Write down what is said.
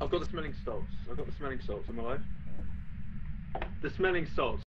I've got the smelling salts. I've got the smelling salts. Am I alive? The smelling salts.